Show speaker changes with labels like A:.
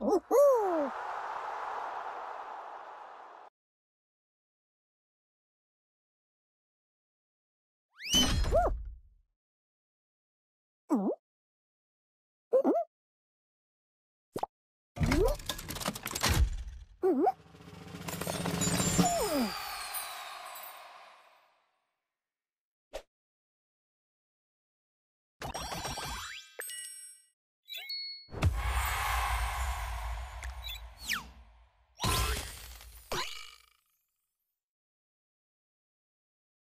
A: Woohoo!